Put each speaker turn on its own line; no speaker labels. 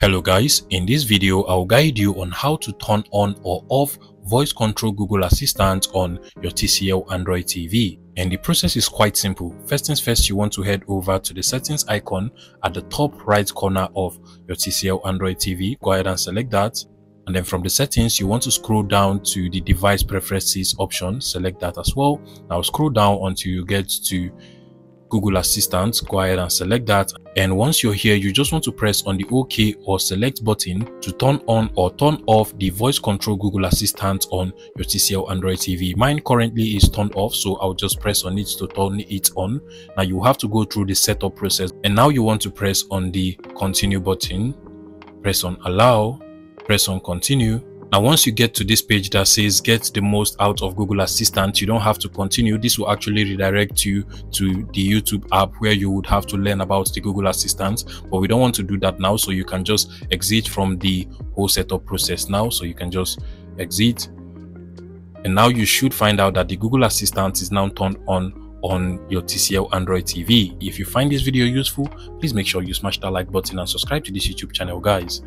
Hello guys, in this video I'll guide you on how to turn on or off voice control Google Assistant on your TCL Android TV. And the process is quite simple. First things first, you want to head over to the settings icon at the top right corner of your TCL Android TV. Go ahead and select that. And then from the settings, you want to scroll down to the device preferences option. Select that as well. Now scroll down until you get to Google Assistant, go ahead and select that. And once you're here, you just want to press on the OK or select button to turn on or turn off the voice control Google Assistant on your TCL Android TV. Mine currently is turned off, so I'll just press on it to turn it on. Now you have to go through the setup process. And now you want to press on the continue button, press on allow, press on continue now, once you get to this page that says get the most out of Google Assistant, you don't have to continue. This will actually redirect you to the YouTube app where you would have to learn about the Google Assistant. But we don't want to do that now. So you can just exit from the whole setup process now. So you can just exit. And now you should find out that the Google Assistant is now turned on on your TCL Android TV. If you find this video useful, please make sure you smash that like button and subscribe to this YouTube channel, guys.